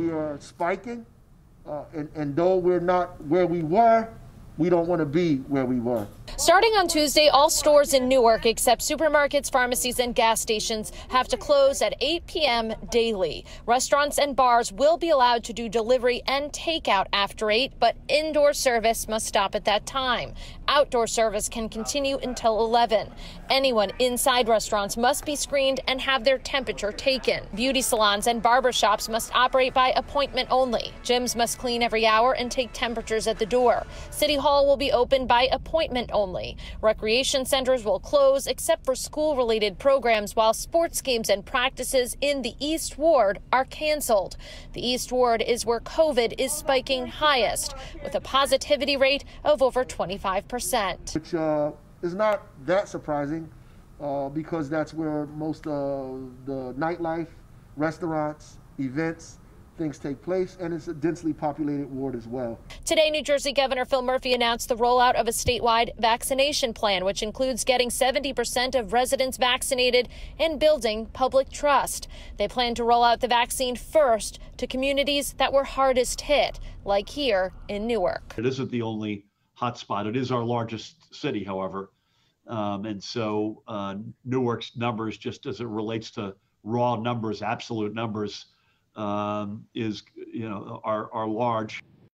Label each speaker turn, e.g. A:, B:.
A: we are spiking, uh, and, and though we're not where we were, we don't want to be where we were.
B: Starting on Tuesday, all stores in Newark, except supermarkets, pharmacies, and gas stations, have to close at 8 p.m. daily. Restaurants and bars will be allowed to do delivery and takeout after 8, but indoor service must stop at that time. Outdoor service can continue until 11. Anyone inside restaurants must be screened and have their temperature taken. Beauty salons and barber shops must operate by appointment only. Gyms must clean every hour and take temperatures at the door. City Hall will be open by appointment only. Recreation centers will close except for school related programs, while sports games and practices in the East Ward are canceled. The East Ward is where COVID is spiking highest, with a positivity rate of over 25%.
A: Which uh, is not that surprising uh, because that's where most of the nightlife, restaurants, events, things take place, and it's a densely populated ward as well.
B: Today, New Jersey Governor Phil Murphy announced the rollout of a statewide vaccination plan, which includes getting 70% of residents vaccinated and building public trust. They plan to roll out the vaccine first to communities that were hardest hit, like here in Newark.
C: It isn't the only hotspot. It is our largest city, however. Um, and so uh, Newark's numbers, just as it relates to raw numbers, absolute numbers, um, is you know are are large.